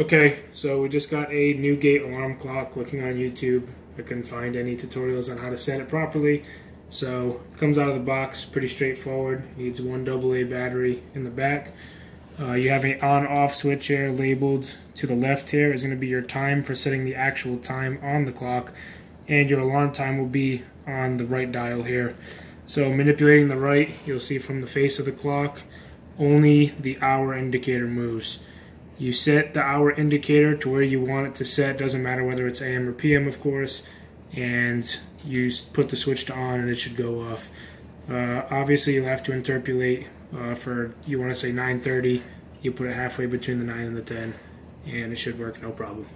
Okay, so we just got a Newgate alarm clock looking on YouTube. I couldn't find any tutorials on how to set it properly. So it comes out of the box pretty straightforward. Needs one AA battery in the back. Uh, you have an on-off switch here labeled to the left here is going to be your time for setting the actual time on the clock and your alarm time will be on the right dial here. So manipulating the right, you'll see from the face of the clock, only the hour indicator moves. You set the hour indicator to where you want it to set, doesn't matter whether it's AM or PM of course, and you put the switch to on and it should go off. Uh, obviously you'll have to interpolate uh, for, you want to say 9.30, you put it halfway between the 9 and the 10, and it should work no problem.